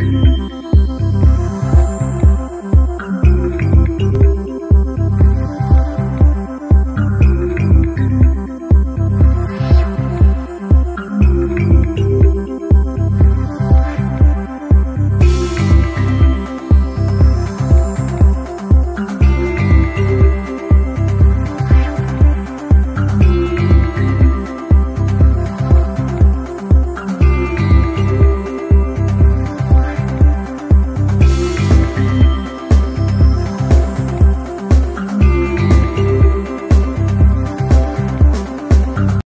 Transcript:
you